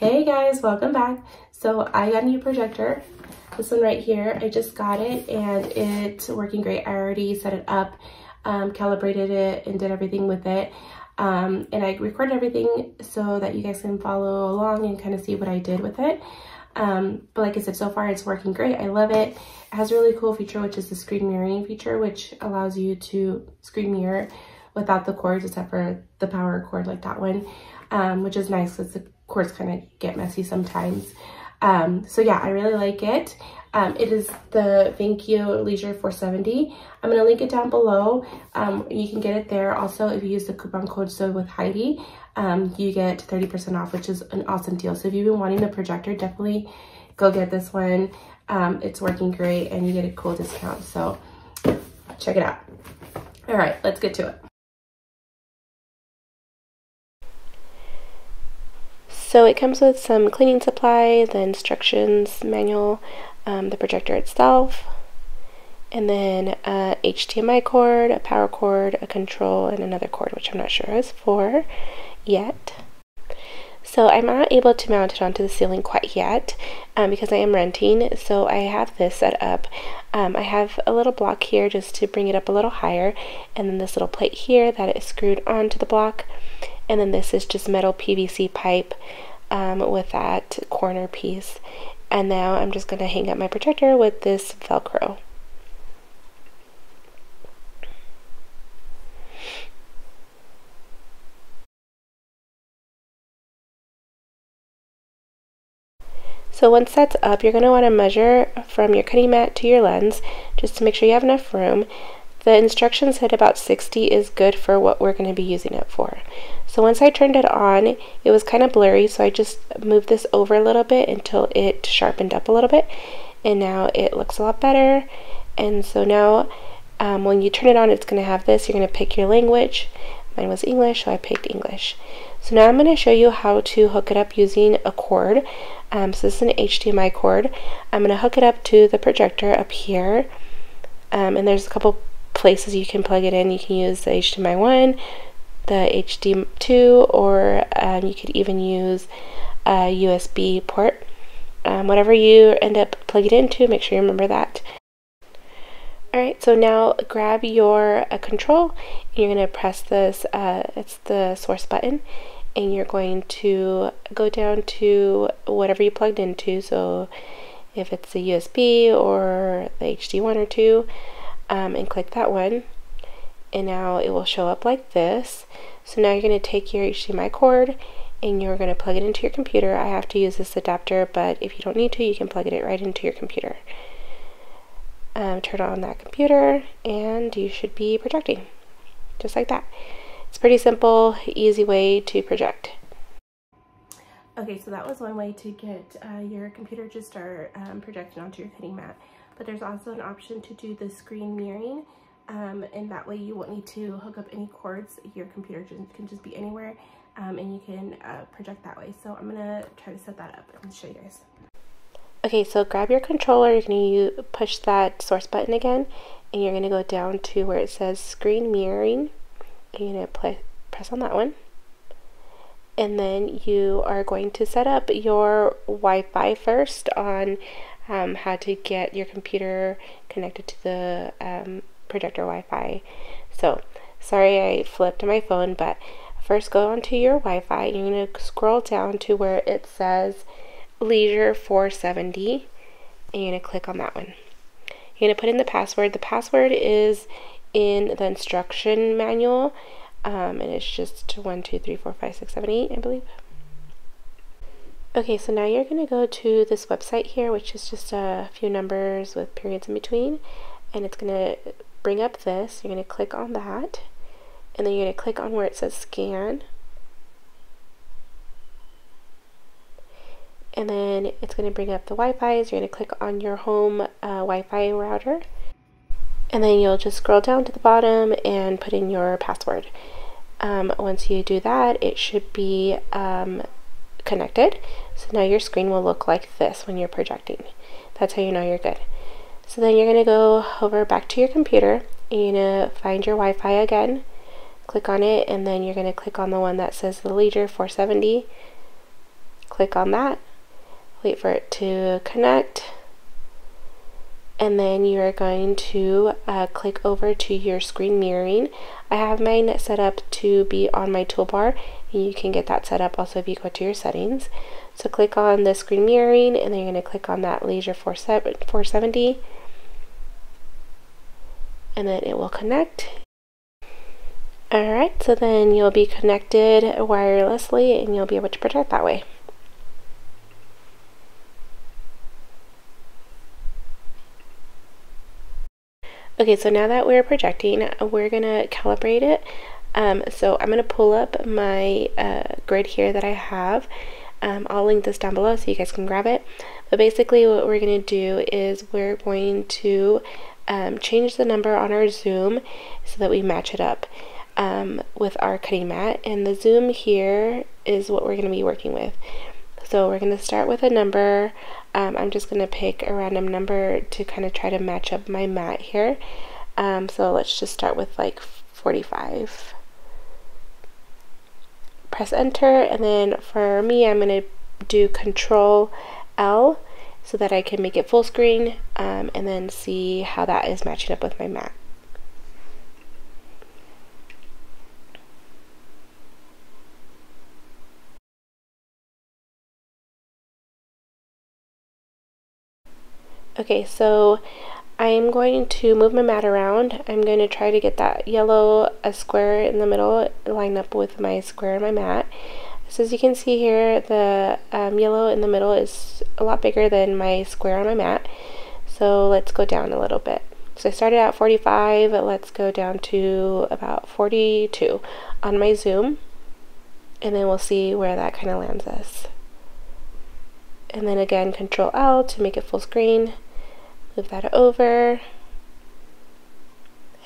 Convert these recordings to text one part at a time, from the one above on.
Hey guys, welcome back. So I got a new projector, this one right here. I just got it and it's working great. I already set it up, um, calibrated it and did everything with it. Um, and I recorded everything so that you guys can follow along and kind of see what I did with it. Um, but like I said, so far it's working great. I love it. It has a really cool feature, which is the screen mirroring feature, which allows you to screen mirror without the cords, except for the power cord like that one, um, which is nice because the cords kind of get messy sometimes. Um, so yeah, I really like it. Um, it is the Vankyo Leisure 470. I'm going to link it down below. Um, you can get it there. Also, if you use the coupon code sew with Haidee, um, you get 30% off, which is an awesome deal. So if you've been wanting a projector, definitely go get this one. Um, it's working great and you get a cool discount. So check it out. All right, let's get to it. So it comes with some cleaning supply, the instructions manual, um, the projector itself, and then a HDMI cord, a power cord, a control, and another cord, which I'm not sure is for yet. So I'm not able to mount it onto the ceiling quite yet um, because I am renting. So I have this set up. Um, I have a little block here just to bring it up a little higher and then this little plate here that is screwed onto the block and then this is just metal PVC pipe um, with that corner piece. And now I'm just going to hang up my projector with this Velcro. So once that's up, you're going to want to measure from your cutting mat to your lens just to make sure you have enough room. The instructions said about 60 is good for what we're going to be using it for. So once I turned it on, it was kind of blurry, so I just moved this over a little bit until it sharpened up a little bit. And now it looks a lot better. And so now um, when you turn it on, it's going to have this. You're going to pick your language. Mine was English, so I picked English. So now I'm going to show you how to hook it up using a cord. Um, so this is an HDMI cord. I'm going to hook it up to the projector up here. Um, and there's a couple places you can plug it in. You can use the HDMI 1, the HD 2, or um, you could even use a USB port. Um, whatever you end up plugging into, make sure you remember that. Alright, so now grab your uh, control and you're going to press this, uh, it's the source button, and you're going to go down to whatever you plugged into. So if it's the USB or the HD 1 or 2, um, and click that one. And now it will show up like this. So now you're going to take your HDMI cord and you're going to plug it into your computer. I have to use this adapter but if you don't need to you can plug it right into your computer. Um, turn on that computer and you should be projecting just like that. It's pretty simple easy way to project. Okay, so that was one way to get uh, your computer to start um, projecting onto your cutting mat but there's also an option to do the screen mirroring um, and that way you won't need to hook up any cords. Your computer can just be anywhere um, and you can uh, project that way. So I'm gonna try to set that up and show you guys. Okay, so grab your controller, you're gonna push that source button again and you're gonna go down to where it says screen mirroring. You're gonna press on that one and then you are going to set up your Wi-Fi first on um, how to get your computer connected to the um, projector Wi-Fi. So, sorry I flipped my phone, but first go onto your Wi-Fi. You're going to scroll down to where it says Leisure 470, and you're going to click on that one. You're going to put in the password. The password is in the instruction manual, um, and it's just 1, 2, 3, 4, 5, 6, 7, 8, I believe. Okay, so now you're going to go to this website here, which is just a few numbers with periods in between, and it's going to bring up this. You're going to click on that, and then you're going to click on where it says scan. And then it's going to bring up the Wi-Fi. So you're going to click on your home uh, Wi-Fi router. And then you'll just scroll down to the bottom and put in your password. Um, once you do that, it should be um, connected. So now your screen will look like this when you're projecting. That's how you know you're good. So then you're going to go over back to your computer and you're to find your Wi-Fi again. Click on it and then you're going to click on the one that says the Leisure 470. Click on that, wait for it to connect, and then you are going to uh, click over to your screen mirroring. I have mine set up to be on my toolbar you can get that set up also if you go to your settings. So click on the screen mirroring and then you're going to click on that Leisure 470 and then it will connect. Alright, so then you'll be connected wirelessly and you'll be able to project that way. Okay, so now that we're projecting, we're going to calibrate it. Um, so I'm going to pull up my uh, grid here that I have. Um, I'll link this down below so you guys can grab it. But basically what we're going to do is we're going to um, change the number on our zoom so that we match it up um, with our cutting mat. And the zoom here is what we're going to be working with. So we're going to start with a number um, I'm just going to pick a random number to kind of try to match up my mat here. Um, so let's just start with like 45. Press enter and then for me I'm going to do control L so that I can make it full screen um, and then see how that is matching up with my Mac. Okay, so I'm going to move my mat around. I'm going to try to get that yellow a square in the middle line up with my square in my mat. So as you can see here, the um, yellow in the middle is a lot bigger than my square on my mat. So let's go down a little bit. So I started at 45, let's go down to about 42 on my zoom. And then we'll see where that kind of lands us. And then again, Control L to make it full screen move that over.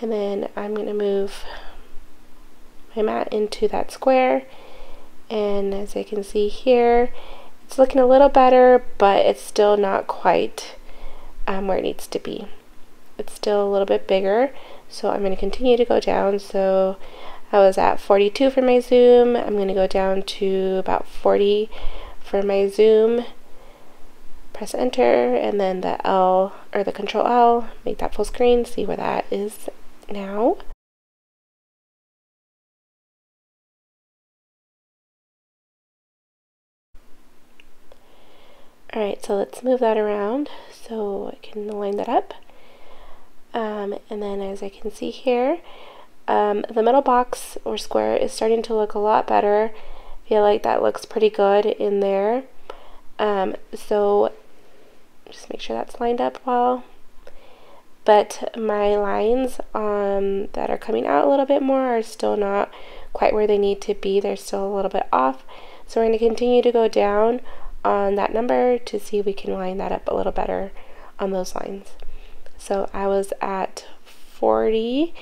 And then I'm going to move my mat into that square. And as I can see here it's looking a little better but it's still not quite um, where it needs to be. It's still a little bit bigger so I'm going to continue to go down. So I was at 42 for my zoom. I'm going to go down to about 40 for my zoom press enter and then the L or the control L, make that full screen, see where that is now. Alright, so let's move that around so I can line that up. Um, and then as I can see here, um, the middle box or square is starting to look a lot better. I feel like that looks pretty good in there. Um, so just make sure that's lined up well. But my lines um, that are coming out a little bit more are still not quite where they need to be. They're still a little bit off. So we're going to continue to go down on that number to see if we can line that up a little better on those lines. So I was at 40.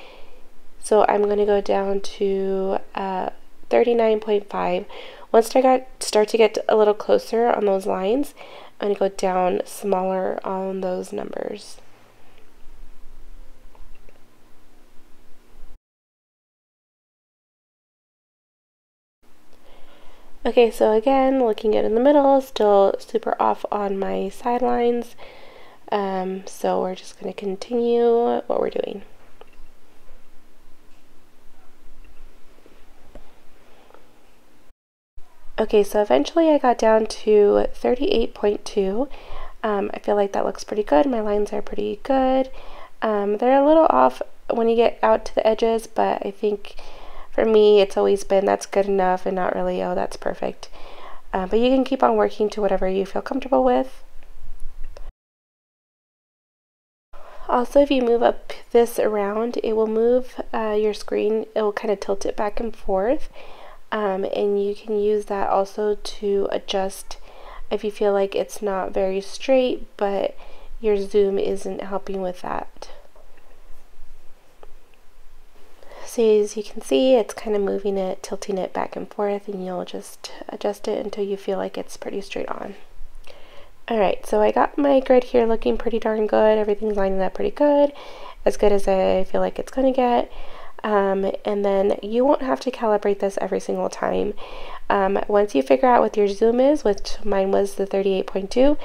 So I'm going to go down to uh, 39.5. Once I got start to get a little closer on those lines, I'm going to go down smaller on those numbers. Okay, so again, looking at in the middle, still super off on my sidelines. Um, so we're just going to continue what we're doing. Okay, so eventually I got down to 38.2. Um, I feel like that looks pretty good. My lines are pretty good. Um, they're a little off when you get out to the edges, but I think for me it's always been that's good enough and not really, oh, that's perfect. Uh, but you can keep on working to whatever you feel comfortable with. Also, if you move up this around, it will move uh, your screen, it will kind of tilt it back and forth um, and you can use that also to adjust if you feel like it's not very straight but your zoom isn't helping with that. So as you can see it's kind of moving it, tilting it back and forth and you'll just adjust it until you feel like it's pretty straight on. Alright, so I got my grid here looking pretty darn good. Everything's lining up pretty good. As good as I feel like it's going to get. Um, and then you won't have to calibrate this every single time. Um, once you figure out what your zoom is, which mine was the 38.2,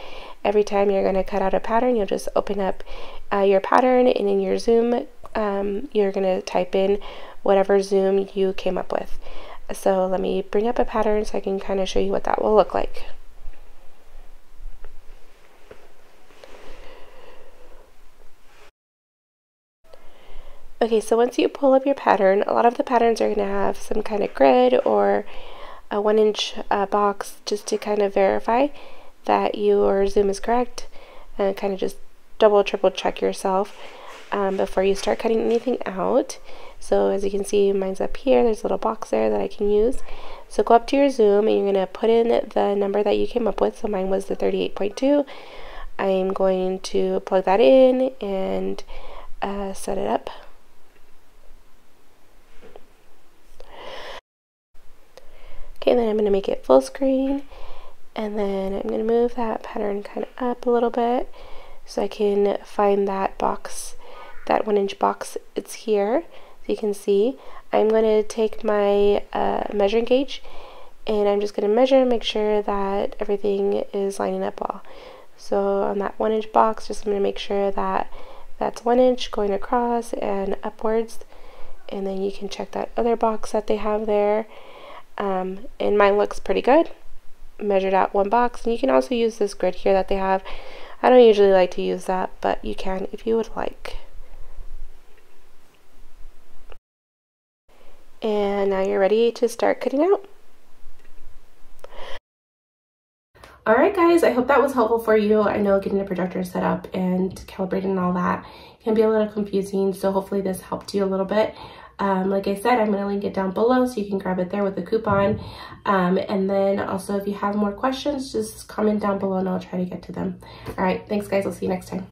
every time you're going to cut out a pattern, you'll just open up uh, your pattern and in your zoom, um, you're going to type in whatever zoom you came up with. So let me bring up a pattern so I can kind of show you what that will look like. Okay, so once you pull up your pattern, a lot of the patterns are going to have some kind of grid or a one inch uh, box just to kind of verify that your zoom is correct and kind of just double triple check yourself um, before you start cutting anything out. So as you can see, mine's up here. There's a little box there that I can use. So go up to your zoom and you're going to put in the number that you came up with. So mine was the 38.2. I'm going to plug that in and uh, set it up. Okay, then I'm going to make it full screen and then I'm going to move that pattern kind of up a little bit so I can find that box, that one inch box. It's here, so you can see. I'm going to take my uh, measuring gauge and I'm just going to measure and make sure that everything is lining up well. So on that one inch box, just I'm going to make sure that that's one inch going across and upwards. And then you can check that other box that they have there um, and mine looks pretty good. Measured out one box, and you can also use this grid here that they have. I don't usually like to use that, but you can if you would like. And now you're ready to start cutting out. Alright guys, I hope that was helpful for you. I know getting a projector set up and calibrating and all that can be a little confusing, so hopefully this helped you a little bit. Um, like I said, I'm going to link it down below so you can grab it there with the coupon. Um, and then also if you have more questions, just comment down below and I'll try to get to them. All right, thanks guys. I'll see you next time.